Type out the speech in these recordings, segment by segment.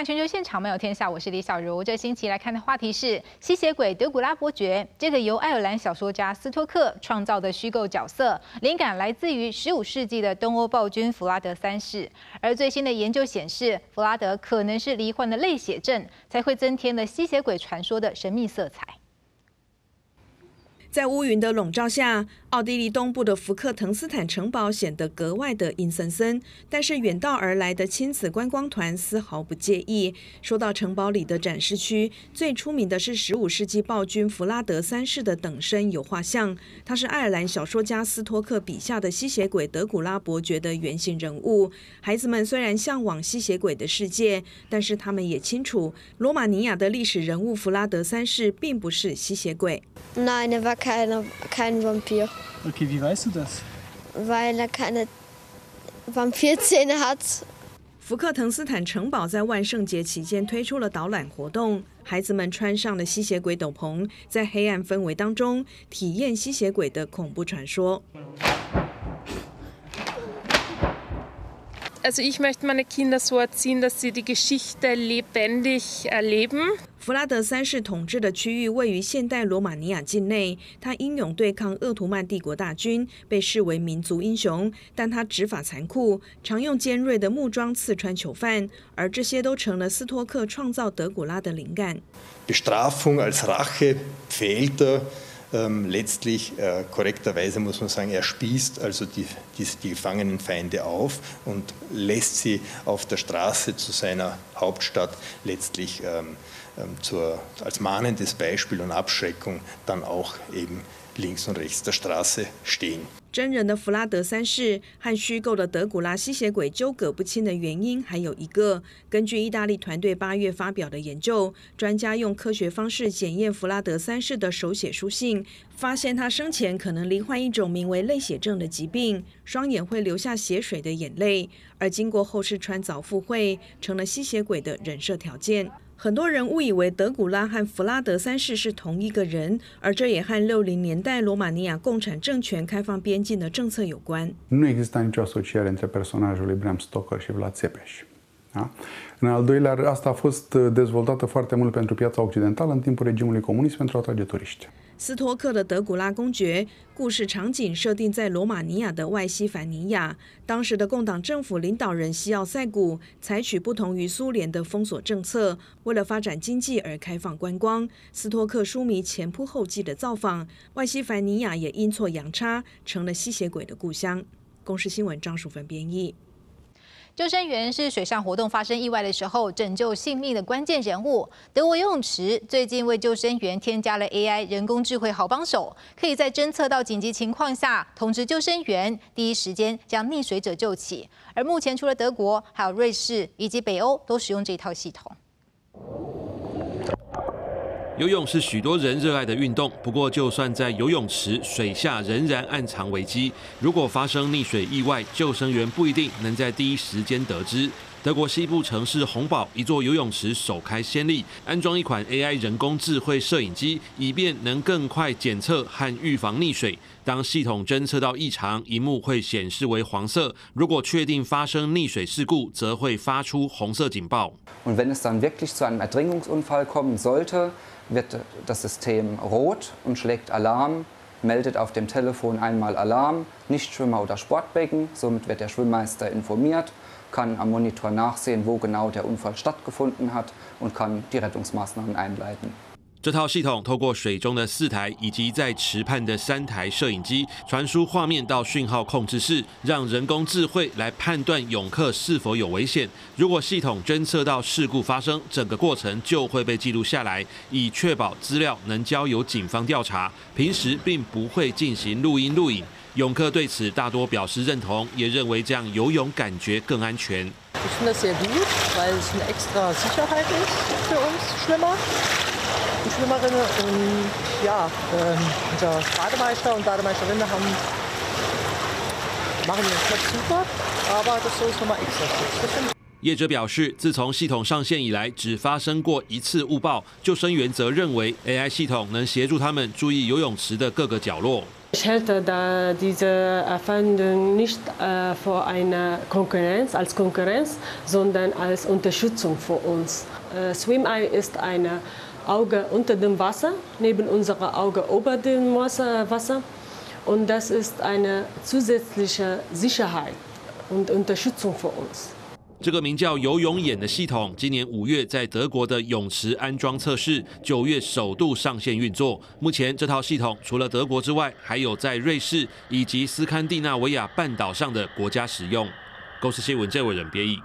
看全球现场，没有天下，我是李小茹。这星期来看的话题是吸血鬼德古拉伯爵，这个由爱尔兰小说家斯托克创造的虚构角色，灵感来自于十五世纪的东欧暴君弗拉德三世。而最新的研究显示，弗拉德可能是罹患的泪血症，才会增添了吸血鬼传说的神秘色彩。在乌云的笼罩下，奥地利东部的福克滕斯坦城堡显得格外的阴森森。但是远道而来的亲子观光团丝毫不介意。说到城堡里的展示区，最出名的是15世纪暴君弗拉德三世的等身油画像。他是爱尔兰小说家斯托克笔下的吸血鬼德古拉伯爵的原型人物。孩子们虽然向往吸血鬼的世界，但是他们也清楚，罗马尼亚的历史人物弗拉德三世并不是吸血鬼。Nein, er war kein, kein Vampir. Okay, wie weißt du das? Weil er keine Vampirzähne hat. 福克滕斯坦城堡在万圣节期间推出了导览活动，孩子们穿上了吸血鬼斗篷，在黑暗氛围当中体验吸血鬼的恐怖传说。Also ich möchte meine Kinder so erziehen, dass sie die Geschichte lebendig erleben. 弗拉德三世统治的区域位于现代罗马尼亚境内，他英勇对抗鄂图曼帝国大军，被视为民族英雄。但他执法残酷，常用尖锐的木桩刺穿囚犯，而这些都成了斯托克创造德古拉的灵感。Bestrafung als Rache fehlt er. Ähm, letztlich äh, korrekterweise muss man sagen, er spießt also die, die, die gefangenen Feinde auf und lässt sie auf der Straße zu seiner Hauptstadt letztlich ähm, ähm, zur, als mahnendes Beispiel und Abschreckung dann auch eben links und rechts der Straße stehen. 真人的弗拉德三世和虚构的德古拉吸血鬼纠葛不清的原因还有一个。根据意大利团队八月发表的研究，专家用科学方式检验弗拉德三世的手写书信，发现他生前可能罹患一种名为泪血症的疾病，双眼会流下血水的眼泪，而经过后世穿凿附会，成了吸血鬼的人设条件。很多人误以为德古拉和弗拉德三世是同一个人，而这也和六零年代罗马尼亚共产政权开放边境的政策有关。Nu există nicio asociere între personajul Bram Stoker și Vlad Țepeș. Da? În al doilea, asta a fost dezvoltată foarte mult pentru piața occidentală în timpul regimului comunist pentru a atrage turiști. 斯托克的德古拉公爵故事场景设定在罗马尼亚的外西凡尼亚。当时的共党政府领导人西奥塞古采取不同于苏联的封锁政策，为了发展经济而开放观光。斯托克书迷前仆后继的造访，外西凡尼亚也阴错阳差成了吸血鬼的故乡。公视新闻张淑芬编译。救生员是水上活动发生意外的时候拯救性命的关键人物。德国游泳池最近为救生员添加了 AI 人工智慧好帮手，可以在侦测到紧急情况下通知救生员，第一时间将溺水者救起。而目前除了德国，还有瑞士以及北欧都使用这套系统。游泳是许多人热爱的运动，不过就算在游泳池，水下仍然暗藏危机。如果发生溺水意外，救生员不一定能在第一时间得知。德国西部城市洪堡一座游泳池首开先例，安装一款 AI 人工智慧摄影机，以便能更快检测和预防溺水。当系统侦测到异常，荧幕会显示为黄色；如果确定发生溺水事故，则会发出红色警报。Wird das System rot und schlägt Alarm, meldet auf dem Telefon einmal Alarm, Nichtschwimmer oder Sportbecken. Somit wird der Schwimmmeister informiert, kann am Monitor nachsehen, wo genau der Unfall stattgefunden hat und kann die Rettungsmaßnahmen einleiten. 这套系统透过水中的四台以及在池畔的三台摄影机传输画面到讯号控制室，让人工智慧来判断泳客是否有危险。如果系统侦测到事故发生，整个过程就会被记录下来，以确保资料能交由警方调查。平时并不会进行录音录影。泳客对此大多表示认同，也认为这样游泳感觉更安全。Schwimmerinnen und ja, unser Bademeister und Bademeisterinnen haben machen den Job super, aber das soll es nochmal extra. 业者表示，自从系统上线以来，只发生过一次误报。救生员则认为，AI 系统能协助他们注意游泳池的各个角落。 Ich halte da diese Erfindung nicht äh, für eine Konkurrenz, als Konkurrenz, sondern als Unterstützung für uns. Äh, Swim Eye ist ein Auge unter dem Wasser, neben unserer Auge über dem Wasser. Und das ist eine zusätzliche Sicherheit und Unterstützung für uns. 这个名叫“游泳眼”的系统，今年五月在德国的泳池安装测试，九月首度上线运作。目前这套系统除了德国之外，还有在瑞士以及斯堪的纳维亚半岛上的国家使用。公司新闻这位人编译。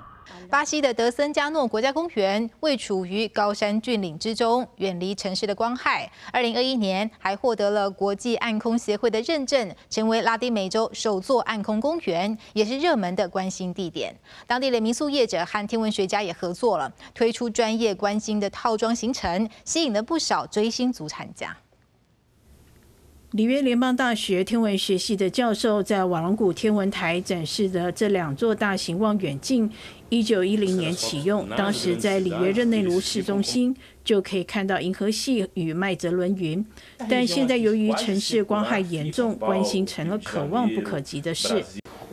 巴西的德森加诺国家公园位处于高山峻岭之中，远离城市的光害。二零二一年还获得了国际暗空协会的认证，成为拉丁美洲首座暗空公园，也是热门的观星地点。当地的民宿业者和天文学家也合作了，推出专业观星的套装行程，吸引了不少追星族参加。里约联邦大学天文学系的教授在瓦隆谷天文台展示的这两座大型望远镜，一九一零年启用，当时在里约热内卢市中心就可以看到银河系与麦哲伦云。但现在由于城市光害严重，关心成了可望不可及的事。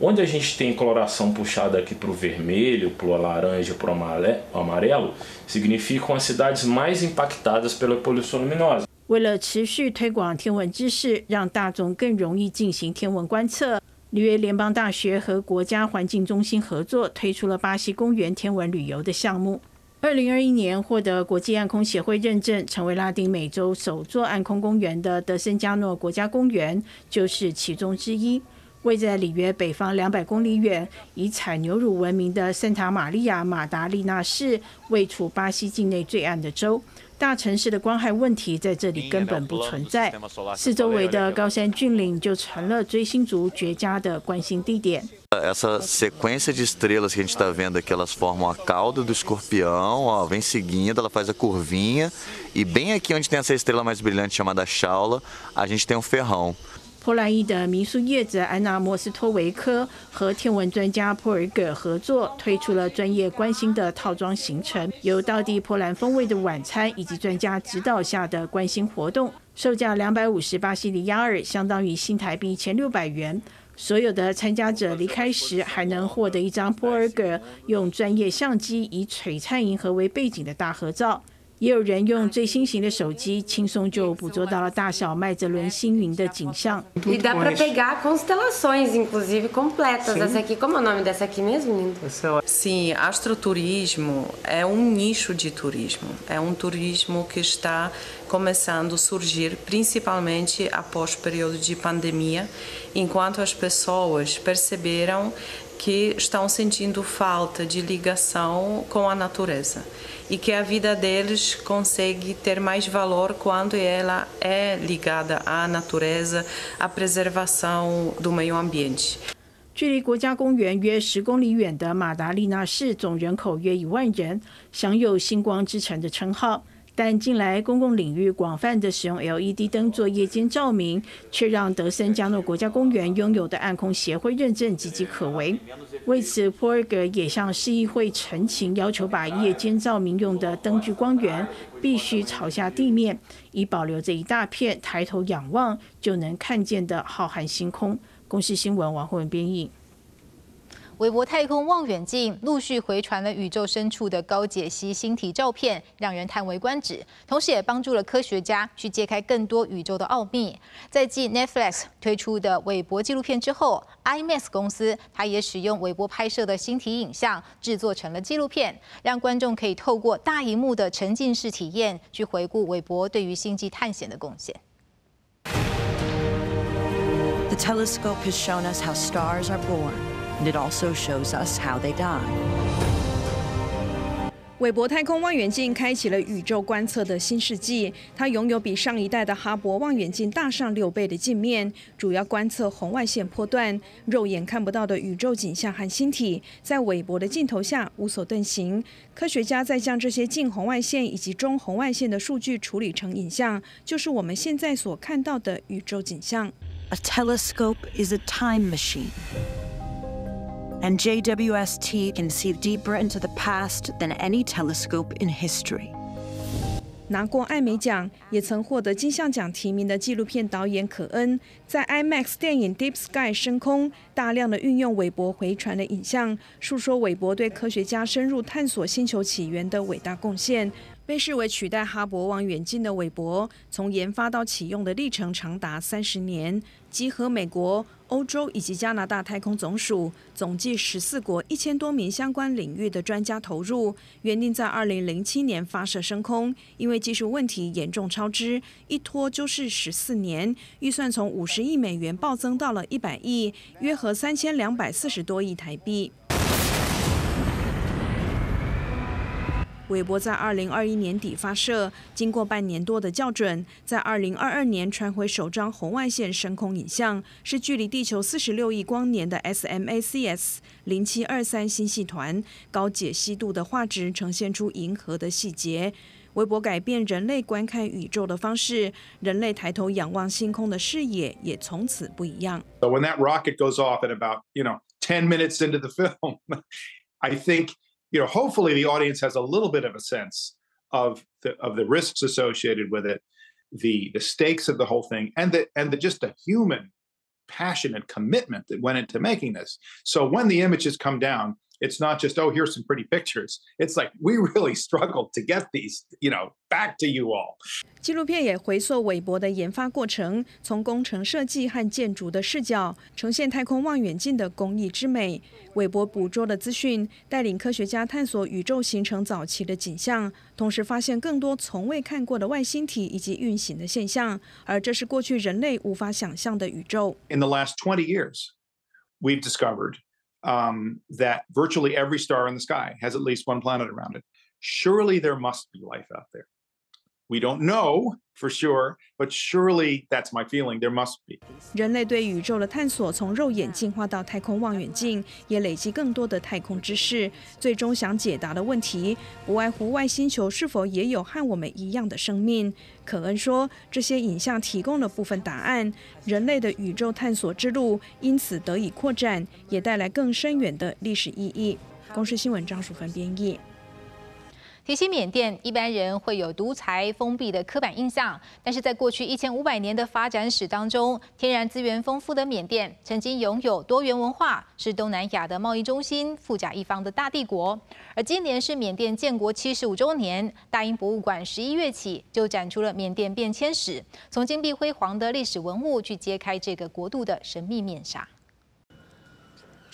Onde a gente tem coloração puxada aqui para o vermelho, para o laranja, para o amarelo, significam as cidades mais impactadas pela poluição luminosa. 为了持续推广天文知识，让大众更容易进行天文观测，里约联邦大学和国家环境中心合作推出了巴西公园天文旅游的项目。二零二一年获得国际暗空协会认证，成为拉丁美洲首座暗空公园的德森加诺国家公园就是其中之一。位在里约北方两百公里远、以产牛乳闻名的圣塔玛利亚马达利纳市，位处巴西境内最暗的州。大城市的光害问题在这里根本不存在，四周围的高山峻岭就成了追星族绝佳的观星地点。Essa sequência de estrelas que a gente está vendo aqui, elas formam a cauda do escorpião, ó, vem seguindo, ela faz a curvinha e bem aqui onde tem essa estrela mais brilhante chamada Shaula, a gente tem um ferrão. 波兰裔的民宿业者安娜莫斯托维科和天文专家普尔格合作，推出了专业观星的套装行程，有当地波兰风味的晚餐，以及专家指导下的观星活动。售价两百五十巴西里亚尔，相当于新台币一千六百元。所有的参加者离开时，还能获得一张波尔格用专业相机以璀璨银河为背景的大合照。也有人用最新型的手机，轻松就捕捉到了大小麦哲伦星云的景象。E dá para pegar constelações, inclusive completas. Essa aqui, como é o nome dessa aqui mesmo, lindo? Sim, astroturismo é um nicho de turismo. É um turismo que está começando a surgir principalmente após o período de pandemia, enquanto as pessoas perceberam que estão sentindo falta de ligação com a natureza e que a vida deles consegue ter mais valor quando ela é ligada à natureza, à preservação do meio ambiente. 距离国家公园约十公里远的马达利纳市，总人口约一万人，享有“星光之城”的称号。 但近来公共领域广泛的使用 LED 灯做夜间照明，却让德森加诺国家公园拥有的暗空协会认证岌岌可危。为此，普尔格也向市议会陈情，要求把夜间照明用的灯具光源必须朝下地面，以保留这一大片抬头仰望就能看见的浩瀚星空。公司新闻王慧文编译。韦伯太空望远镜陆续回传了宇宙深处的高解析星体照片，让人叹为观止。同时，也帮助了科学家去揭开更多宇宙的奥秘。在继 Netflix 推出的韦伯纪录片之后，IMAX 公司它也使用韦伯拍摄的星体影像制作成了纪录片，让观众可以透过大荧幕的沉浸式体验去回顾韦伯对于星际探险的贡献。The telescope has shown us how stars are born. And it also shows us how they die. 韦伯太空望远镜开启了宇宙观测的新世纪。它拥有比上一代的哈勃望远镜大上六倍的镜面，主要观测红外线波段，肉眼看不到的宇宙景象和星体，在韦伯的镜头下无所遁形。科学家在将这些近红外线以及中红外线的数据处理成影像，就是我们现在所看到的宇宙景象。A telescope is a time machine. And JWST can see deeper into the past than any telescope in history. 拿过艾美奖，也曾获得金像奖提名的纪录片导演可恩，在 IMAX 电影《Deep Sky》升空，大量的运用韦伯回传的影像，述说韦伯对科学家深入探索星球起源的伟大贡献。被视为取代哈勃望远镜的韦伯，从研发到启用的历程长达三十年，集合美国、欧洲以及加拿大太空总署，总计十四国一千多名相关领域的专家投入，原定在二零零七年发射升空，因为技术问题严重超支，一拖就是十四年，预算从五十亿美元暴增到了一百亿，约合三千两百四十多亿台币。韦伯在二零二一年底发射，经过半年多的校准，在二零二二年传回首张红外线升空影像，是距离地球四十六亿光年的 SMACS 零七二三星系团高解析度的画质，呈现出银河的细节。韦伯改变人类观看宇宙的方式，人类抬头仰望星空的视野也从此不一样。So when that rocket goes off at about you know ten minutes into the film, I think. You know, hopefully the audience has a little bit of a sense of the of the risks associated with it, the the stakes of the whole thing, and the and the just the human passion and commitment that went into making this. So when the images come down, it's not just oh here's some pretty pictures it's like we really struggled to get these you know back to you all 纪录片也回溯韦伯的研发过程从工程设计和建筑的视角呈现太空望远镜的工艺之美韦伯捕捉的资讯带领科学家探索宇宙形成早期的景象同时发现更多从未看过的外星体以及运行的现象而这是过去人类无法想象的宇宙 in the last 20 years we've discovered um, that virtually every star in the sky has at least one planet around it. Surely there must be life out there. We don't know for sure, but surely that's my feeling. There must be. 人类对宇宙的探索，从肉眼进化到太空望远镜，也累积更多的太空知识。最终想解答的问题，不外乎外星球是否也有和我们一样的生命。可恩说，这些影像提供了部分答案，人类的宇宙探索之路因此得以扩展，也带来更深远的历史意义。公视新闻张淑芬编译。提起缅甸，一般人会有独裁、封闭的刻板印象。但是在过去一千五百年的发展史当中，天然资源丰富的缅甸曾经拥有多元文化，是东南亚的贸易中心、富甲一方的大帝国。而今年是缅甸建国七十五周年，大英博物馆十一月起就展出了缅甸变迁史，从金碧辉煌的历史文物去揭开这个国度的神秘面纱。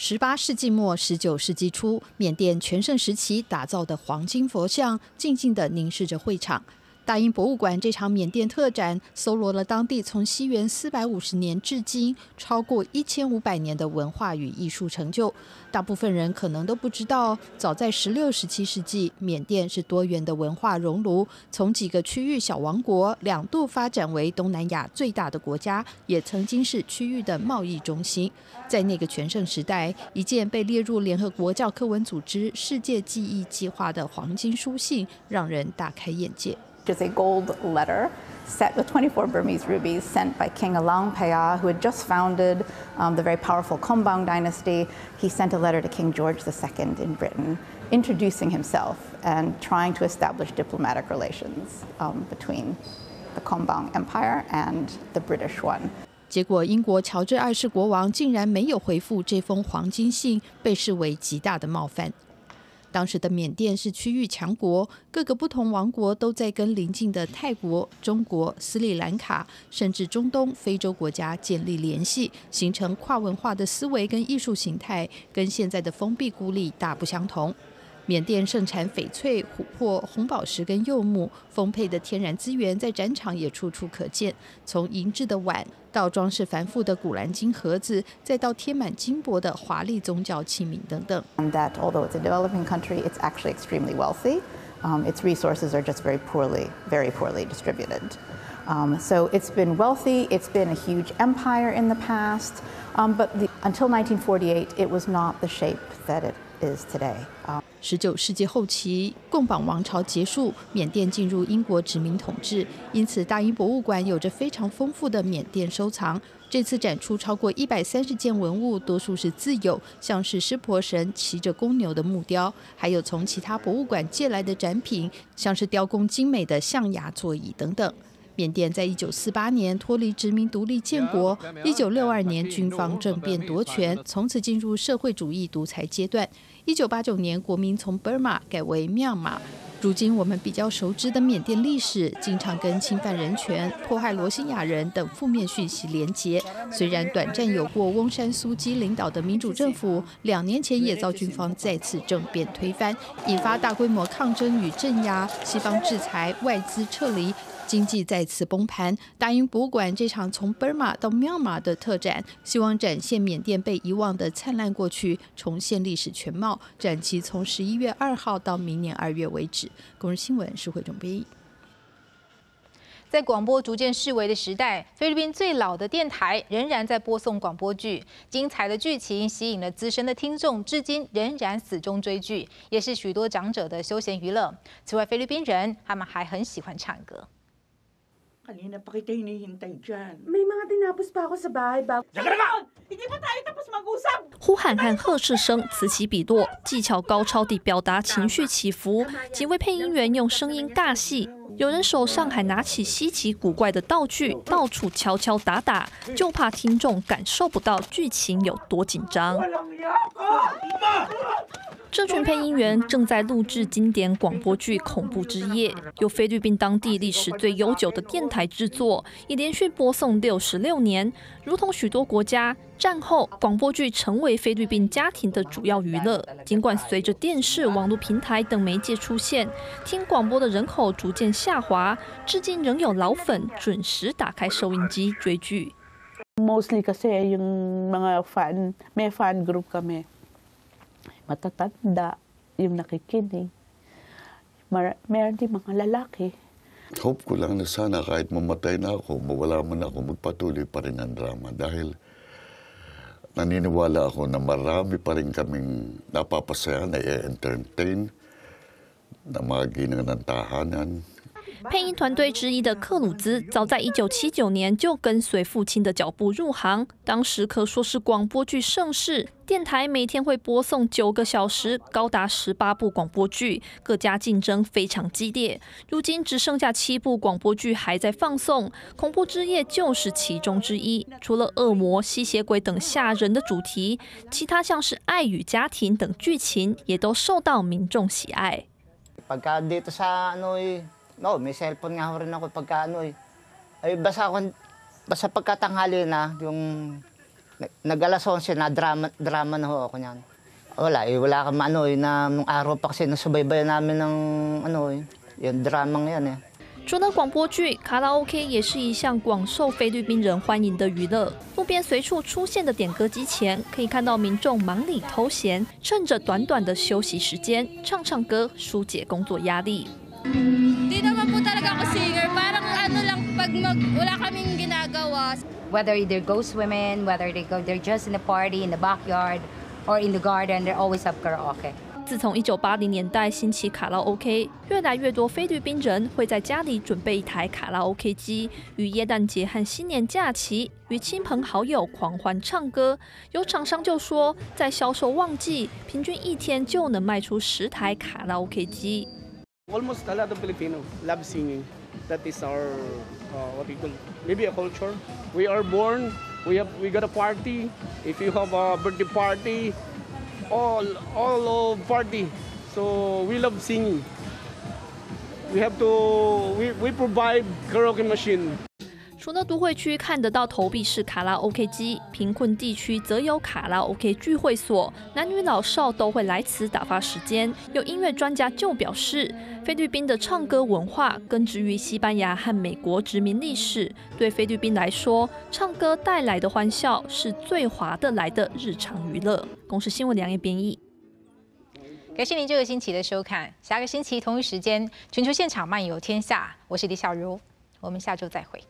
十八世纪末、十九世纪初，缅甸全盛时期打造的黄金佛像，静静地凝视着会场。大英博物馆这场缅甸特展，搜罗了当地从西元四百五十年至今超过一千五百年的文化与艺术成就。大部分人可能都不知道，早在十六、十七世纪，缅甸是多元的文化熔炉，从几个区域小王国两度发展为东南亚最大的国家，也曾经是区域的贸易中心。在那个全盛时代，一件被列入联合国教科文组织世界记忆计划的黄金书信，让人大开眼界。is a gold letter set with 24 Burmese rubies sent by King Alang Paya, who had just founded um, the very powerful Kombang dynasty. He sent a letter to King George II in Britain, introducing himself and trying to establish diplomatic relations um, between the Kombang Empire and the British one. 结果，英国乔治二世国王竟然没有回复这封黄金信，被视为极大的冒犯。 当时的缅甸是区域强国，各个不同王国都在跟邻近的泰国、中国、斯里兰卡，甚至中东、非洲国家建立联系，形成跨文化的思维跟艺术形态，跟现在的封闭孤立大不相同。缅甸盛产翡翠、琥珀、红宝石跟柚木，丰沛的天然资源在展场也处处可见。从银质的碗到装饰繁复的古兰经盒子，再到贴满金箔的华丽宗教器皿等等。That although it's a developing country, it's actually extremely wealthy. Um, its resources are just very poorly, very poorly distributed. Um, so it's been wealthy. It's been a huge empire in the past. Um, but the, until 1948, it was not the shape that it is today. Um, 十九世纪后期，贡榜王朝结束，缅甸进入英国殖民统治，因此大英博物馆有着非常丰富的缅甸收藏。这次展出超过一百三十件文物，多数是自有，像是湿婆神骑着公牛的木雕，还有从其他博物馆借来的展品，像是雕工精美的象牙座椅等等。缅甸在一九四八年脱离殖民独立建国，一九六二年军方政变夺权，从此进入社会主义独裁阶段。一九八九年国民从 Burma 改为 Myanmar。如今我们比较熟知的缅甸历史，经常跟侵犯人权、迫害罗兴亚人等负面讯息连结。虽然短暂有过翁山苏基领导的民主政府，两年前也遭军方再次政变推翻，引发大规模抗争与镇压，西方制裁、外资撤离。经济再次崩盘，大英博物馆这场从 Burma 到 Myanmar 的特展，希望展现缅甸被遗忘的灿烂过去，重现历史全貌。展期从十一月二号到明年二月为止。公日新闻是会总编译。在广播逐渐式微的时代，菲律宾最老的电台仍然在播送广播剧，精彩的剧情吸引了资深的听众，至今仍然死忠追剧，也是许多长者的休闲娱乐。此外，菲律宾人他们还很喜欢唱歌。Kanina pa kita hinihintay dyan. May mga tinapos pa ako sa bahay bago... Diyan ka Hindi pa tayo tapos mag-usap! 呼喊和呵斥声此起彼落，技巧高超地表达情绪起伏。几位配音员用声音尬戏，有人手上还拿起稀奇古怪的道具，到处敲敲打打，就怕听众感受不到剧情有多紧张。这群配音员正在录制经典广播剧《恐怖之夜》，由菲律宾当地历史最悠久的电台制作，已连续播送六十六年。如同许多国家，战后广播剧成为菲律宾家庭的主要娱乐。尽管随着电视、网络平台等媒介出现，听广播的人口逐渐下滑，至今仍有老粉准时打开收音机追剧。Mostly kasi yung mga fan, may fan group kami. Matatanda yung nakikinig. Mar meron din mga lalaki. Hope ko lang na sana kahit mamatay na ako, mawala man ako, magpatuloy pa rin ang drama dahil naniniwala ako na marami pa rin kaming napapasaya, na i-entertain, na mga ginang ng tahanan, 配音团队之一的克鲁兹，早在1979年就跟随父亲的脚步入行。当时可说是广播剧盛世，电台每天会播送九个小时，高达十八部广播剧，各家竞争非常激烈。如今只剩下七部广播剧还在放送，《恐怖之夜》就是其中之一。除了恶魔、吸血鬼等吓人的主题，其他像是爱与家庭等剧情也都受到民众喜爱。No, may cellphone nga ho rin ako pagka ano eh. Ay basta ako, basta pagkatanghali na, yung nag-alas 11 na drama, drama na ho ako niyan. Wala eh, wala kang ano eh, na nung araw pa kasi nasubaybayan namin ng ano eh, yung drama yan eh. 除了广播剧，卡拉 OK 也是一项广受菲律宾人欢迎的娱乐。路边随处出现的点歌机前，可以看到民众忙里偷闲，趁着短短的休息时间唱唱歌，疏解工作压力。Di naman po talaga ako singer. Parang ano lang pag mag, wala kaming ginagawa. Whether they go swimming, whether they go, they're just in the party, in the backyard, or in the garden, they always have karaoke. 自从1980年代兴起卡拉 OK，越来越多菲律宾人会在家里准备一台卡拉 OK 机，于耶诞节和新年假期与亲朋好友狂欢唱歌。有厂商就说，在销售旺季，平均一天就能卖出十台卡拉 OK 机。Almost a lot of Filipinos love singing. That is our uh, what we call maybe a culture. We are born. We have we got a party. If you have a birthday party, all all of party. So we love singing. We have to we, we provide karaoke machine. 除了都会区看得到投币式卡拉 OK 机，贫困地区则有卡拉 OK 聚会所，男女老少都会来此打发时间。有音乐专家就表示，菲律宾的唱歌文化根植于西班牙和美国殖民历史，对菲律宾来说，唱歌带来的欢笑是最划得来的日常娱乐。公司新闻两页编译。感谢您这个星期的收看，下个星期同一时间，全球现场漫游天下，我是李小茹，我们下周再会。